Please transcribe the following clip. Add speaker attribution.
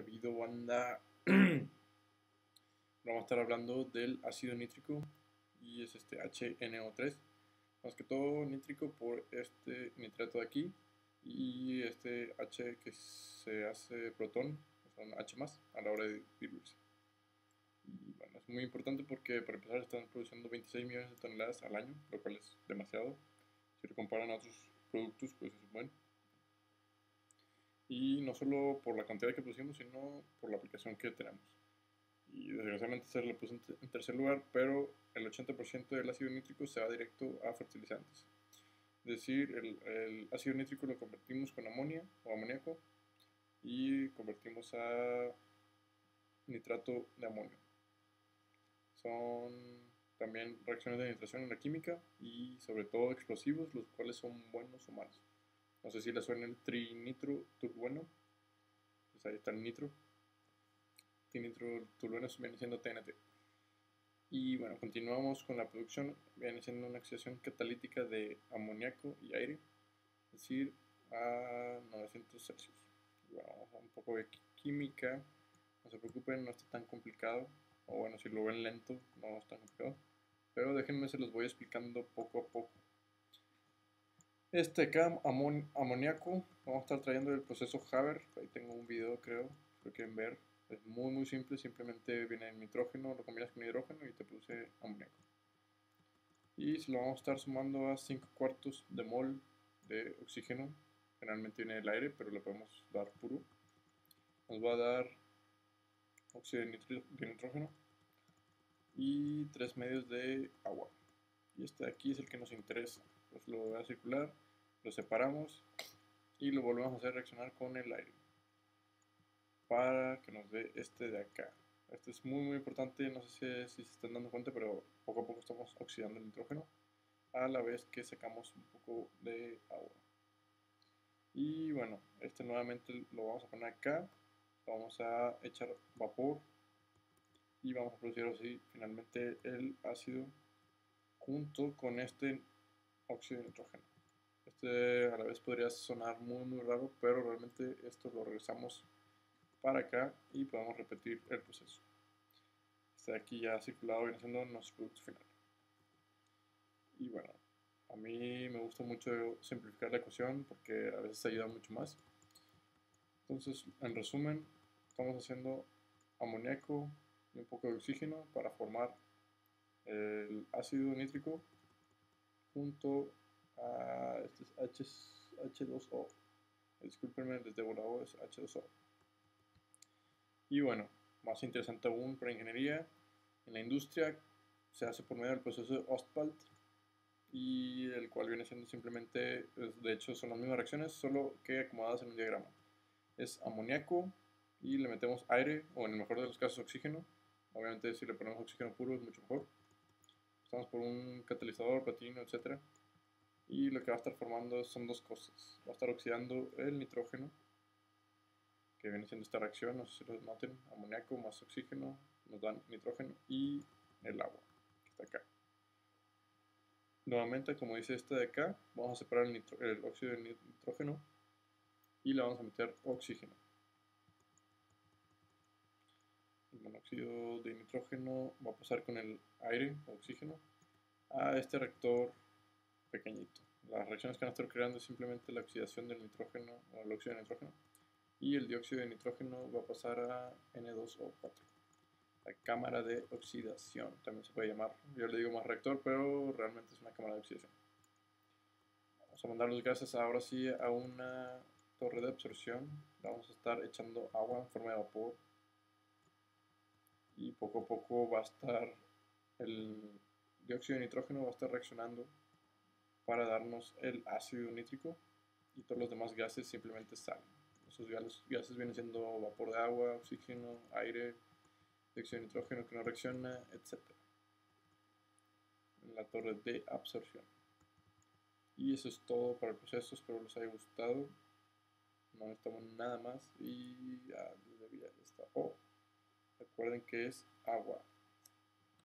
Speaker 1: habido banda. Vamos a estar hablando del ácido nítrico y es este HNO3. Más que todo nítrico por este nitrato de aquí y este H que se hace protón, son H más a la hora de diluirse. Y bueno, es muy importante porque para empezar están produciendo 26 millones de toneladas al año, lo cual es demasiado. Si lo comparan a otros productos, pues es bueno. Y no solo por la cantidad que producimos, sino por la aplicación que tenemos. Y desgraciadamente se lo puse en tercer lugar, pero el 80% del ácido nítrico se va directo a fertilizantes. Es decir, el, ácido nítrico lo convertimos con amonia o amoníaco y convertimos a nitrato de amonio. Son también reacciones de nitración en la química y sobre todo explosivos, los cuales son buenos o malos. No sé si le suena el trinitro tolueno. Pues ahí está el nitro. Trinitro tolueno viene siendo TNT. Y bueno, continuamos con la producción. Viene siendo una oxidación catalítica de amoníaco y aire, es decir, a 900 Celsius. Bueno, un poco de química. No se preocupen, no está tan complicado. O bueno, si lo ven lento, no está complicado. Pero déjenme, se los voy explicando poco a poco. Este acá, amoníaco, vamos a estar trayendo el proceso Haber. Ahí tengo un video, creo, si lo quieren ver. Es muy muy simple, simplemente viene el nitrógeno, lo combinas con hidrógeno y te produce amoníaco. Y se lo vamos a estar sumando a 5 cuartos de mol de oxígeno. Generalmente viene del aire, pero le podemos dar puro. Nos va a dar óxido de, nitrógeno y 3 medios de agua. Y este de aquí es el que nos interesa. Pues lo voy a circular, lo separamos y lo volvemos a hacer reaccionar con el aire para que nos dé este de acá. Este es muy muy importante, no sé si, se están dando cuenta, pero poco a poco estamos oxidando el nitrógeno a la vez que sacamos un poco de agua. Y bueno, este nuevamente lo vamos a poner acá, vamos a echar vapor y vamos a producir así finalmente el ácido junto con este óxido de nitrógeno. Este a la vez podría sonar muy muy raro, pero realmente esto lo regresamos para acá y podemos repetir el proceso. Este aquí ya circulado viene siendo nuestro producto final. Y bueno, a mí me gusta mucho simplificar la ecuación porque a veces ayuda mucho más. Entonces, en resumen, estamos haciendo amoníaco y un poco de oxígeno para formar el ácido nítrico junto a este es H, 2 o Disculpenme, desde volado es H2O. Y bueno, más interesante aún para ingeniería, en la industria se hace por medio del proceso de Ostwald y el cual viene siendo simplemente, de hecho son las mismas reacciones, solo que acomodadas en un diagrama. Es amoníaco y le metemos aire o en el mejor de los casos oxígeno. Obviamente si le ponemos oxígeno puro es mucho mejor. Estamos por un catalizador, platino, etc. Y lo que va a estar formando son dos cosas. Va a estar oxidando el nitrógeno que viene siendo esta reacción, no sé si lo noten, amoníaco más oxígeno nos dan nitrógeno y el agua, que está acá. Nuevamente, como dice este de acá, vamos a separar el, el óxido de nitrógeno y le vamos a meter oxígeno. El monóxido de nitrógeno va a pasar con el aire, oxígeno, a este reactor pequeñito. Las reacciones que van a estar creando es simplemente la oxidación del nitrógeno o el óxido de nitrógeno y el dióxido de nitrógeno va a pasar a N2O4. La cámara de oxidación también se puede llamar. Yo le digo más reactor, pero realmente es una cámara de oxidación. Vamos a mandar los gases ahora sí a una torre de absorción. Vamos a estar echando agua en forma de vapor. Y poco a poco va a estar el dióxido de nitrógeno va a estar reaccionando para darnos el ácido nítrico y todos los demás gases simplemente salen. Esos gases, vienen siendo vapor de agua, oxígeno, aire, dióxido de nitrógeno que no reacciona, etc. En la torre de absorción. Y eso es todo para el proceso, espero les haya gustado. No necesitamos nada más y ya, ya está. Oh, recuerden que es agua.